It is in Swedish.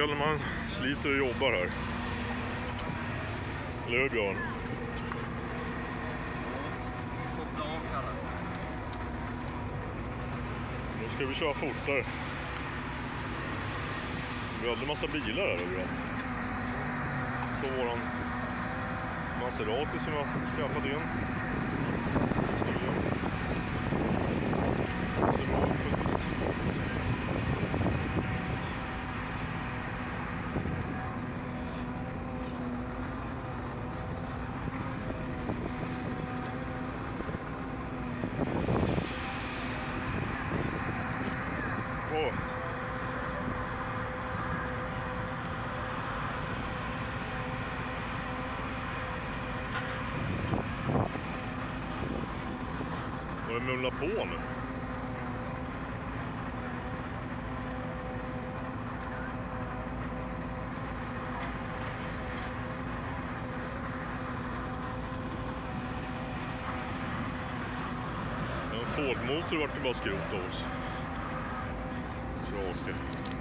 Eller man sliter och jobbar här. Eller hur Björn? Nu ska vi köra fortare. Det är en massa bilar här överallt. står våran Maserati som jag skaffat in. Åh. Vad är det mullar på nu? En Ford-motor vart det bara skrot av oss. Holston.